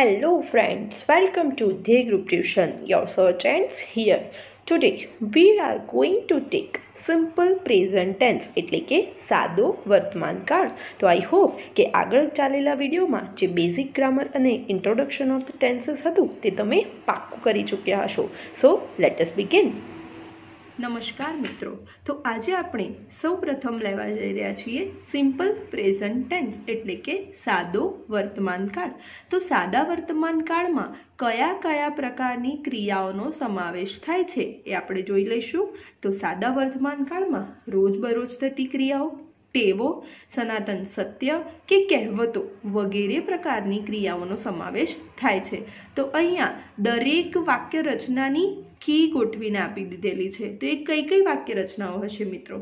Hello friends, welcome to Day Group Tuition. Your search ends here. Today we are going to take simple present tense એટલે કે સાદો વર્તમાન કાળ તો I hope કે આગળ ચાલેલા વિડીયોમાં જે બેઝિક ગ્રામર અને ઇન્ટ્રોડક્શન ઓફ ધ ટેન્સીસ હતું તે તમે પાક્કું કરી ચૂક્યા હશો સો લેટ અસ બિગિન નમસ્કાર મિત્રો. તો આજે આપણે સૌ પ્રથમ લેવા જઈ રહ્યા છીએ સિમ્પલ પ્રેઝન્ટ ટેન્સ, એટલે કે સાદો વર્તમાન કાળ. તો સાદા વર્તમાન કાળમાં કયા કયા પ્રકારની ક્રિયાઓનો સમાવેશ થાય છે એ આપણે જોઈ લઈશું. તો સાદા વર્તમાન કાળમાં રોજબરોજ થતી ક્રિયાઓ, ટેવો, સનાતન સત્ય કે કહેવતો વગેરે પ્રકારની ક્રિયાઓનો સમાવેશ થાય છે. તો અહીંયા દરેક વાક્ય રચનાની કી ગોઠવીને આપી દીધેલી છે. તો એ કઈ કઈ વાક્ય રચનાઓ હશે મિત્રો?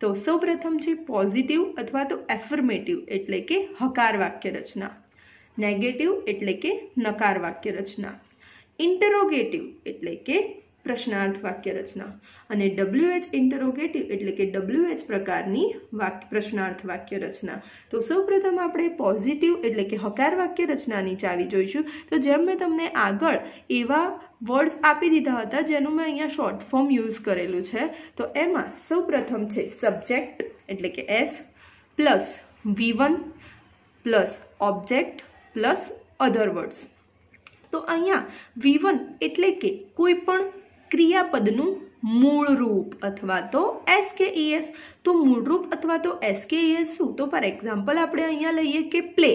તો સૌપ્રથમ છે પોઝિટિવ અથવા તો એફર્મેટિવ એટલે કે હકાર વાક્ય રચના નેગેટિવ એટલે કે નકાર વાક્ય રચના ઇન્ટરોગેટિવ એટલે કે પ્રશ્નાર્થ વાક્ય રચના. અને ડબલ્યુએચ ઇન્ટરોગેટિવ એટલે કે ડબલ્યુએચ પ્રકારની વાક્ય, પ્રશ્નાર્થ વાક્ય રચના. તો સૌપ્રથમ આપણે પોઝિટિવ એટલે કે હકાર વાક્ય રચનાની ચાવી જોઈશું. તો જેમ મેં તમને આગળ એવા વર્ડ્સ આપી દીધા હતા, જેનું મેં અહીંયા શોર્ટ ફોર્મ યુઝ કરેલું છે. તો એમાં સૌપ્રથમ છે સબ્જેક્ટ એટલે કે S plus V one plus object plus other words તો અહીંયા વી એટલે કે કોઈ પણ ક્રિયાપદનું મૂળ રૂપ અથવા તો એસ કે ઈએસ તો મૂળ રૂપ અથવા તો એસ કે ઈએસ શું? તો ફોર એક્ઝામ્પલ આપણે અહીંયા લઈએ કે પ્લે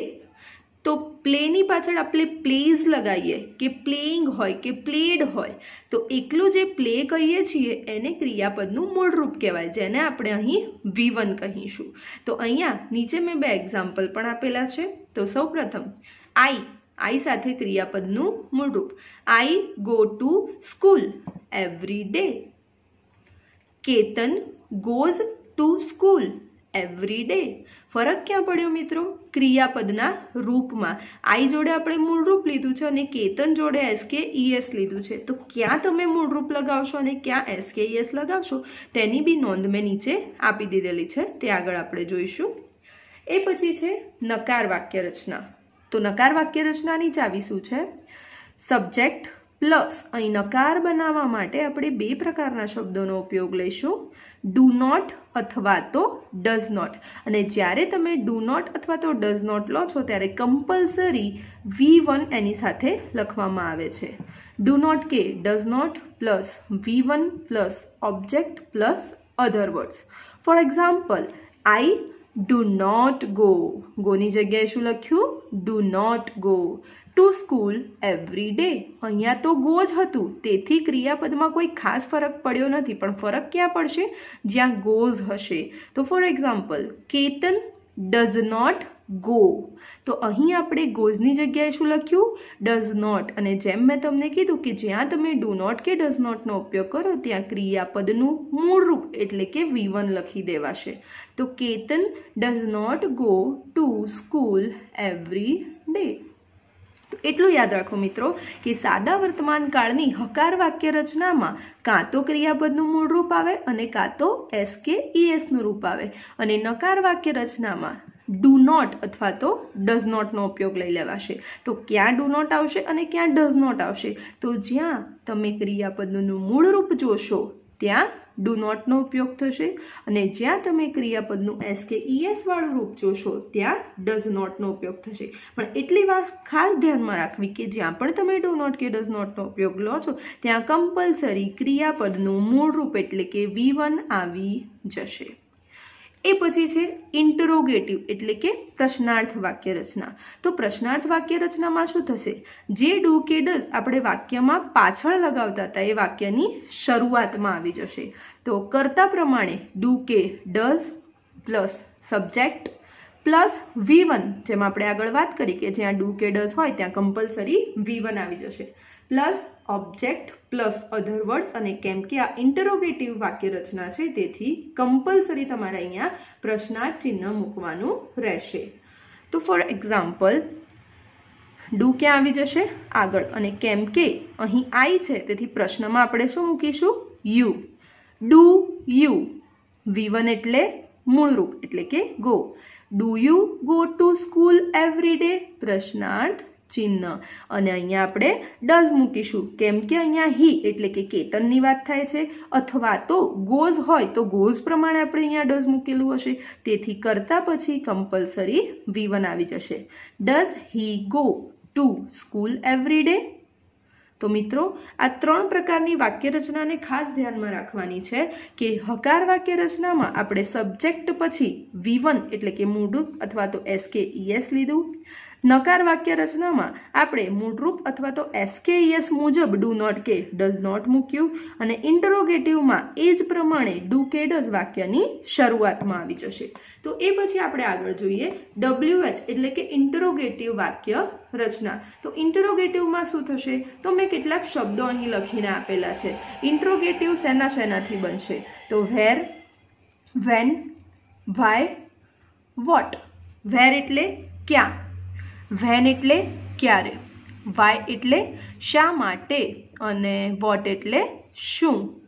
તો પ્લેની પાછળ આપણે પ્લેઝ લગાવીએ કે પ્લેઇંગ હોય કે પ્લેડ હોય. તો એકલું જે પ્લે કહીએ છીએ એને ક્રિયાપદનું મૂળરૂપ કહેવાય, જેને આપણે અહીં વી કહીશું. તો અહીંયા નીચે મેં બે એક્ઝામ્પલ પણ આપેલા છે. તો સૌપ્રથમ આઈ આઈ સાથે ક્રિયાપદનું મૂળરૂપ I go to school every day. Ketan goes to school every day. ફરક ક્યાં પડ્યો મિત્રો? ક્રિયાપદના રૂપમાં. આઈ જોડે આપણે મૂળરૂપ લીધું છે અને કેતન જોડે એસકે ઈએસ લીધું છે. તો ક્યાં તમે મૂળરૂપ લગાવશો અને ક્યાં એસકે ઈએસ લગાવશો? તેની બી નોંધ મેં નીચે આપી દીધેલી છે. તે આગળ આપણે જોઈશું. એ પછી છે નકાર વાક્ય રચના. તો નકાર વાક્ય રચનાની ચાવી શું છે? સબ્જેક્ટ પ્લસ અહીં નકાર બનાવવા માટે આપણે બે પ્રકારના શબ્દોનો ઉપયોગ લઈશું. ડુ નોટ અથવા તો ડઝ નોટ અને જ્યારે તમે ડુ નોટ અથવા તો ડઝ નોટ લો છો, ત્યારે કમ્પલસરી વી વન એની સાથે લખવામાં આવે છે. ડુ નોટ કે does not plus V one plus object plus other words for example I do not go ગોની જગ્યાએ શું લખ્યું? Do not go to school every day અહીંયા તો ગો જ હતું. તેથી ક્રિયાપદમાં કોઈ ખાસ ફરક પડ્યો નથી. પણ ફરક ક્યાં પડશે? જ્યાં ગોઝ હશે. તો for example Ketan does not go તો અહીં આપણે ગોઝની જગ્યાએ શું લખ્યું? ડઝ નોટ અને જેમ મેં તમને કીધું કે જ્યાં તમે ડુ નોટ કે ડઝ નોટનો ઉપયોગ કરો, ત્યાં ક્રિયાપદનું મૂળ રૂપ એટલે કે વી લખી દેવાશે. તો Ketan does not go to school every day એટલું યાદ રાખો મિત્રો કે સાદા વર્તમાન કાળની હકાર વાક્ય રચનામાં કાં તો ક્રિયાપદનું મૂળ રૂપ આવે અને કાં તો એસ કે ઈએસનું રૂપ આવે. અને નકાર વાક્ય રચનામાં ડુ નોટ અથવા તો ડઝ નોટનો ઉપયોગ લઈ લેવાશે. તો ક્યાં ડુ નોટ આવશે અને ક્યાં ડઝ નોટ આવશે? તો જ્યાં તમે ક્રિયાપદનું મૂળ રૂપ જોશો, ત્યાં ડુ નોટનો ઉપયોગ થશે અને જ્યાં તમે ક્રિયાપદનું એસ કે ઈએસ વાળું રૂપ જોશો, ત્યાં ડઝ નોટનો ઉપયોગ થશે. પણ એટલી વાત ખાસ ધ્યાનમાં રાખવી કે જ્યાં પણ તમે ડુ નોટ કે ડઝ નોટનો ઉપયોગ લો છો, ત્યાં કમ્પલસરી ક્રિયાપદનું મૂળ રૂપ એટલે કે વી વન આવી જશે. એ પછી છે ઇન્ટરોગેટિવ એટલે કે પ્રશ્નાર્થ વાક્ય રચના તો પ્રશ્નાર્થ વાક્ય રચનામાં શું થશે? જે ડુ કે ડઝ આપણે વાક્યમાં પાછળ લગાવતા હતા, એ વાક્યની શરૂઆતમાં આવી જશે. તો કરતા પ્રમાણે ડુ કે does plus subject plus V one, જેમ આપણે આગળ વાત કરી કે જ્યાં ડુ કે ડઝ હોય, ત્યાં કમ્પલસરી વી વન આવી જશે. પ્લસ ઓબ્જેક્ટ પ્લસ અધર અને કેમ કે આ ઇન્ટરોગેટિવ વાક્ય રચના છે, તેથી કમ્પલસરી તમારે અહીંયા પ્રશ્નાર્થ ચિહ્ન મૂકવાનું રહેશે. તો ફોર એક્ઝામ્પલ ડુ ક્યાં આવી જશે? આગળ. અને કેમ કે અહીં આઈ છે, તેથી પ્રશ્નમાં આપણે શું મૂકીશું? યુ ડુ યુ વી એટલે મૂળરૂપ, એટલે કે go do you go to school every day પ્રશ્નાર્થ ચિહ્ન. અને અહીંયા આપણે ડઝ મૂકીશું. કેમ કે અહીંયા હી એટલે કે કેતનની વાત થાય છે. અથવા તો ગોઝ હોય તો ગોઝ પ્રમાણે આપણે અહીંયા ડઝ મૂકેલું હશે. તેથી કરતા પછી કમ્પલસરી વી આવી જશે. Does he go to school every day તો મિત્રો, આ ત્રણ પ્રકારની વાક્ય રચનાને ખાસ ધ્યાનમાં રાખવાની છે કે હકાર વાક્ય રચનામાં આપણે સબ્જેક્ટ પછી વી એટલે કે મૂળરૂપ અથવા તો એસ કે ઈએસ લીધું. નકાર વાક્ય રચનામાં આપણે મૂળરૂપ અથવા તો એસકેઈએસ મુજબ ડુ નોટ કે ડઝ નોટ મૂક્યું અને ઇન્ટરોગેટિવમાં એ જ પ્રમાણે ડુ કે ડઝ વાક્યની શરૂઆતમાં આવી જશે. તો એ પછી આપણે આગળ જોઈએ ડબલ્યુએચ એટલે કે ઇન્ટરોગેટિવ વાક્ય રચના. તો ઇન્ટરોગેટિવમાં શું થશે? તો મેં કેટલાક શબ્દો અહીં લખીને આપેલા છે. ઇન્ટ્રોગેટિવ શેના શેનાથી બનશે? તો where when why what where એટલે ક્યાં? વેન એટલે ક્યારે? વાય એટલે શા માટે? અને વોટ એટલે શું?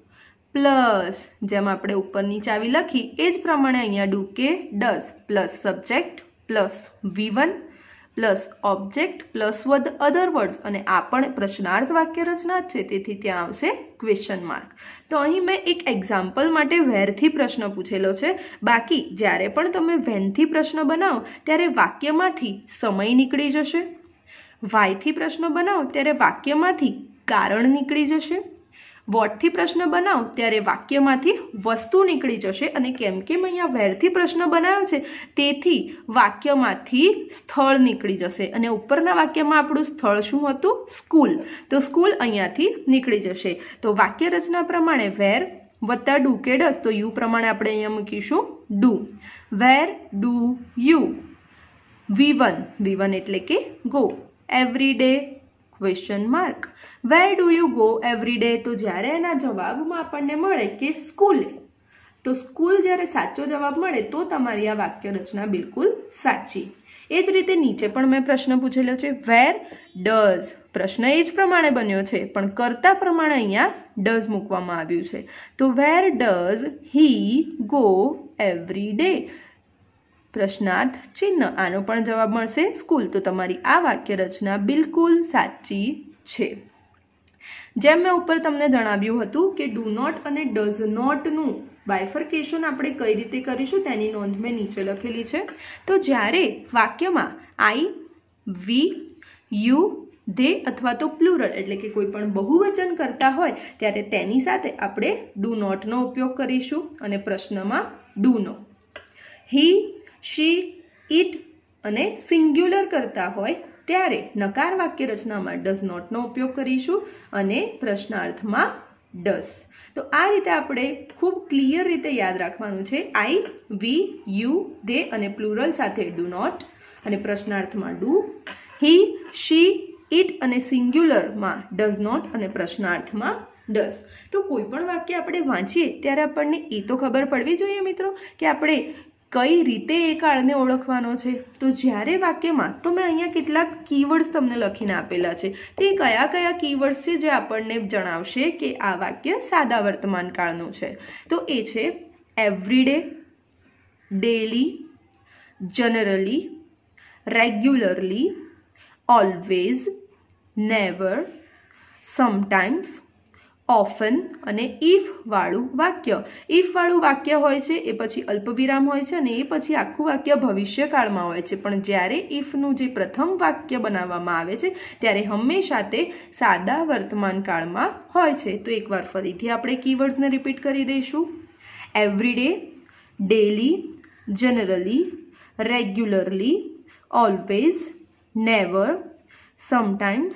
પ્લસ, જેમ આપણે ઉપર નીચે આવી લખી, એ જ પ્રમાણે અહીંયા ડુ કે does plus subject plus V one plus object plus વધ અધર વર્ડ્સ અને આ પણ પ્રશ્નાર્થ વાક્ય રચના જ છે. તેથી ત્યાં આવશે ક્વેશ્ચન માર્ક તો અહીં મેં એક એક્ઝામ્પલ માટે વેરથી પ્રશ્ન પૂછેલો છે. બાકી જ્યારે પણ તમે વેનથી પ્રશ્ન બનાવો, ત્યારે વાક્યમાંથી સમય નીકળી જશે. વાયથી પ્રશ્ન બનાવો, ત્યારે વાક્યમાંથી કારણ નીકળી જશે. વોટથી પ્રશ્ન બનાવ ત્યારે વાક્યમાંથી વસ્તુ નીકળી જશે અને કેમ કેમ અહીંયા વેરથી પ્રશ્ન બનાવ્યો છે, તેથી વાક્યમાંથી સ્થળ નીકળી જશે અને ઉપરના વાક્યમાં આપણું સ્થળ શું હતું? સ્કૂલ. તો સ્કૂલ અહીંયાથી નીકળી જશે. તો વાક્ય રચના પ્રમાણે વેર વત્તા ડુ કે તો યુ પ્રમાણે આપણે અહીંયા મૂકીશું do. Where do you. V one. V one એટલે કે go. Every day question mark where do you go every day તો જ્યારે એના જવાબમાં આપણને મળે કે સ્કૂલે તો સ્કૂલ જ્યારે સાચો જવાબ મળે, તો તમારી આ વાક્ય રચના બિલકુલ સાચી. એ જ રીતે નીચે પણ મેં પ્રશ્ન પૂછેલો છે વેર ડઝ પ્રશ્ન એ જ પ્રમાણે બન્યો છે, પણ કરતા પ્રમાણે અહીંયા ડઝ મૂકવામાં આવ્યું છે. તો where does he go every day પ્રશ્નાર્થ ચિહ્ન. આનો પણ જવાબ મળશે સ્કૂલ. તો તમારી આ વાક્ય રચના બિલકુલ સાચી છે. જેમ મેં ઉપર તમને જણાવ્યું હતું કે ડુ નોટ અને ડઝ નોટનું બાયફર્કેશન આપણે કઈ રીતે કરીશું તેની નોંધ મેં નીચે લખેલી છે. તો જ્યારે વાક્યમાં આઈ વી યુ ધે અથવા તો પ્લુરલ એટલે કે કોઈ પણ બહુવચન કરતા હોય, ત્યારે તેની સાથે આપણે ડુ નોટનો ઉપયોગ કરીશું અને પ્રશ્નમાં ડુનો હી શી ઇટ અને સિંગ્યુલર કરતા હોય ત્યારે નકાર વાક્ય રચનામાં ડઝ નોટનો ઉપયોગ કરીશું અને પ્રશ્નાર્થમાં ડસ તો આ રીતે આપણે ખૂબ ક્લિયર રીતે યાદ રાખવાનું છે. આઈ વી યુ ધે અને પ્લુરલ સાથે ડુ નોટ અને પ્રશ્નાર્થમાં ડુ હી શી ઇટ અને સિંગ્યુલરમાં ડઝ નોટ અને પ્રશ્નાર્થમાં ડસ તો કોઈ પણ વાક્ય આપણે વાંચીએ ત્યારે આપણને એ તો ખબર પડવી જોઈએ મિત્રો કે આપણે કઈ રીતે એ કાળને ઓળખવાનો છે? તો જ્યારે વાક્યમાં, તો મેં અહીંયા કેટલાક કીવર્ડ્સ તમને લખીને આપેલા છે. તે કયા કયા કીવર્ડ્સ છે જે આપણને જણાવશે કે આ વાક્ય સાદા વર્તમાન કાળનું છે? તો એ છે everyday daily generally regularly always never sometimes often અને ઇફવાળું વાક્ય. ઇફવાળું વાક્ય હોય છે, એ પછી અલ્પવિરામ હોય છે અને એ પછી આખું વાક્ય ભવિષ્યકાળમાં હોય છે. પણ જ્યારે ઇફનું જે પ્રથમ વાક્ય બનાવવામાં આવે છે, ત્યારે હંમેશા તે સાદા વર્તમાન કાળમાં હોય છે. તો એકવાર ફરીથી આપણે કીવર્ડ્સને રિપીટ કરી દઈશું. Everyday daily generally regularly always never sometimes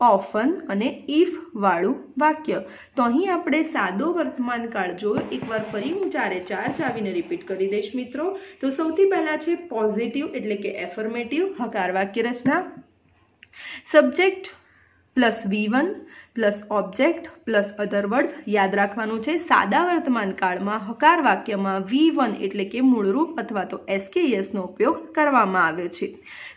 often અને ઇફ વાળું વાક્ય. તો અહીં આપણે સાદો વર્તમાન કાળ જોયો. એકવાર ફરી હું ચારે ચાર ચાવીને રિપીટ કરી દઈશ મિત્રો. તો સૌથી પહેલાં છે પોઝિટિવ એટલે કે એફર્મેટિવ હકાર વાક્ય રચના. Subject plus V one plus object plus other words યાદ રાખવાનું છે. સાદા વર્તમાન કાળમાં હકાર વાક્યમાં વી વન એટલે કે મૂળરૂપ અથવા તો એસકેએસનો ઉપયોગ કરવામાં આવ્યો છે.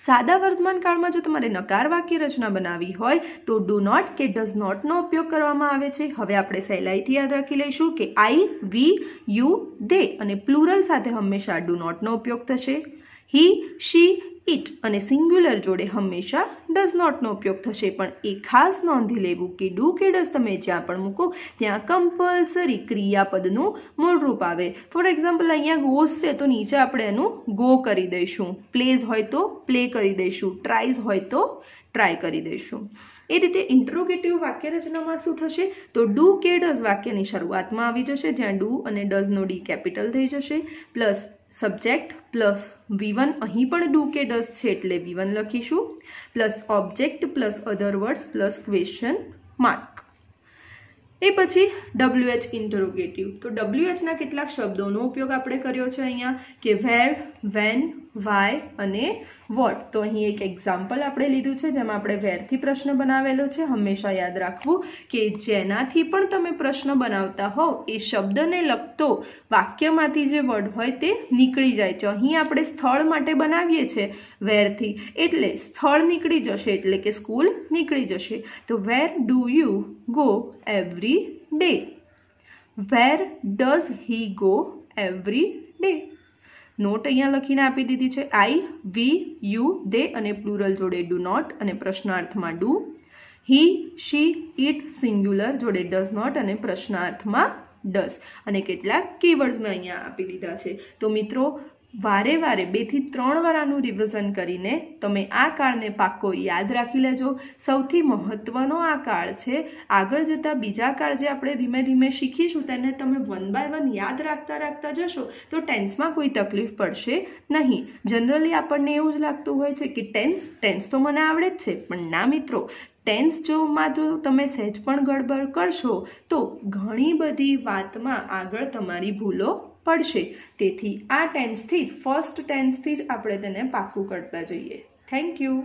સાદા વર્તમાન કાળમાં જો તમારે નકાર વાક્ય રચના બનાવવી હોય તો ડુ નોટ કે ડઝ નોટનો ઉપયોગ કરવામાં આવે છે. હવે આપણે સહેલાઈથી યાદ રાખી લઈશું કે આઈ વી યુ દે અને પ્લુરલ સાથે હંમેશા ડુ નોટનો ઉપયોગ થશે. હી શી ઇટ અને સિંગ્યુલર જોડે હંમેશા ડઝ નોટનો ઉપયોગ થશે. પણ એ ખાસ નોંધી લેવું કે ડુ કે ડઝ તમે જ્યાં પણ મૂકો, ત્યાં કમ્પલસરી ક્રિયાપદનું મૂળરૂપ આવે. ફોર એક્ઝામ્પલ અહીંયા ગોસ છે તો નીચે આપણે એનું ગો કરી દઈશું. પ્લેઝ હોય તો પ્લે કરી દઈશું. ટ્રાઈઝ હોય તો ટ્રાય કરી દઈશું. એ રીતે ઇન્ટ્રોગેટિવ વાક્ય રચનામાં શું થશે? તો ડુ કે ડઝ વાક્યની શરૂઆતમાં આવી જશે, જ્યાં ડુ અને ડઝનો ડી કેપિટલ થઈ જશે. Plus subject plus V one અહીં પણ ડુ કે ડસ છે એટલે વી વન લખીશું. Plus object plus other words plus question mark. એ પછી ડબલ્યુ એચ ઇન્ટરોગેટિવ. તો ડબલ્યુએચના કેટલાક શબ્દોનો ઉપયોગ આપણે કર્યો છે અહીંયા, કે વેર, વેન વાય અને વોટ તો અહીં એક એક્ઝામ્પલ આપણે લીધું છે, જેમાં આપણે વેરથી પ્રશ્ન બનાવેલો છે. હંમેશા યાદ રાખવું કે જેનાથી પણ તમે પ્રશ્ન બનાવતા હોવ, એ શબ્દને લગતો વાક્યમાંથી જે વર્ડ હોય તે નીકળી જાય છે. અહીં આપણે સ્થળ માટે બનાવીએ છીએ વેરથી એટલે સ્થળ નીકળી જશે, એટલે કે સ્કૂલ નીકળી જશે. તો where do you go every day where does he go every day not અહીંયા લખીને આપી દીધી છે. આઈ, વી, યુ, દે અને પ્લુરલ જોડે ડુ નોટ અને પ્રશ્નાર્થમાં do. He, she, it, singular જોડે ડઝ નોટ અને પ્રશ્નાર્થમાં ડસ અને કેટલાક કીવર્ડ્સ મેં અહીંયા આપી દીધા છે. તો મિત્રો વારે વારે બેથી ત્રણ વાર આનું રિવિઝન કરીને તમે આ કાળને પાક્કો યાદ રાખી લેજો. સૌથી મહત્ત્વનો આ કાળ છે, આગળ જતાં બીજા કાળ જે આપણે ધીમે ધીમે શીખીશું તેને તમે વન બાય વન યાદ રાખતા રાખતા જશો તો ટેન્સમાં કોઈ તકલીફ પડશે નહીં. જનરલી આપણને એવું જ લાગતું હોય છે કે ટેન્સ ટેન્સ તો મને આવડે જ છે, પણ ના મિત્રો ટેન્સ જોમાં જો તમે સહેજ પણ ગડબડ કરશો તો ઘણી બધી વાતમાં આગળ તમારી ભૂલો પડશે. તેથી આ ટેન્સથી જ, ફર્સ્ટ ટેન્સથી જ આપણે તેને પાકું કરતા જઈએ. Thank you.